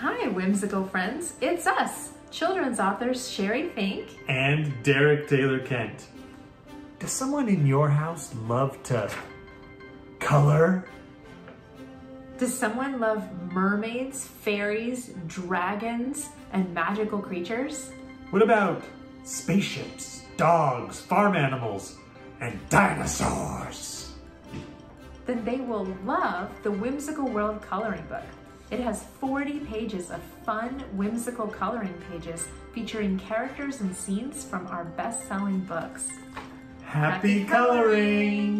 Hi, whimsical friends. It's us, children's authors Sheri Fink and Derek Taylor Kent. Does someone in your house love to color? Does someone love mermaids, fairies, dragons, and magical creatures? What about spaceships, dogs, farm animals, and dinosaurs? Then they will love the Whimsical World Coloring Book. It has 40 pages of fun, whimsical coloring pages featuring characters and scenes from our best-selling books. Happy, Happy coloring. coloring.